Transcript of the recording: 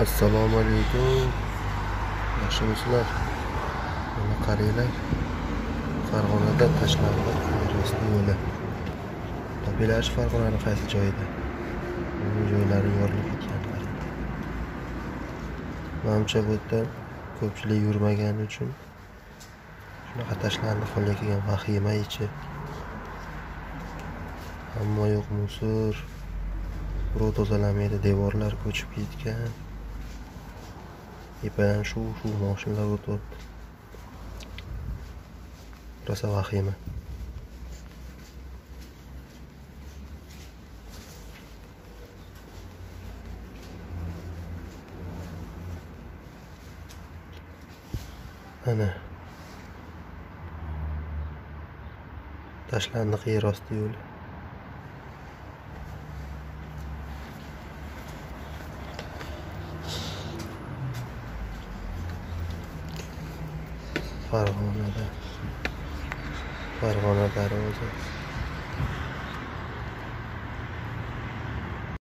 assalomu alaykum. Yaxshimisizlar mana qaranglar farg'onada tashlandiq yerosti yo'li. Topinglarchi farg'onani qaysi joyida? Bu joylari yorilib ketgan manimcha bu yerda ko'pchilik yurmagani uchun shunaqa tashlandiq holga kelgan vahima ichi. Ammo yoq musor birov tozalamaydi devorlar ko'chib ketgan. يبقى شو ماشي من الأول راسه وخيمة أنا تاش لعن غير راس ديولي परवाना था परवाना था रोज़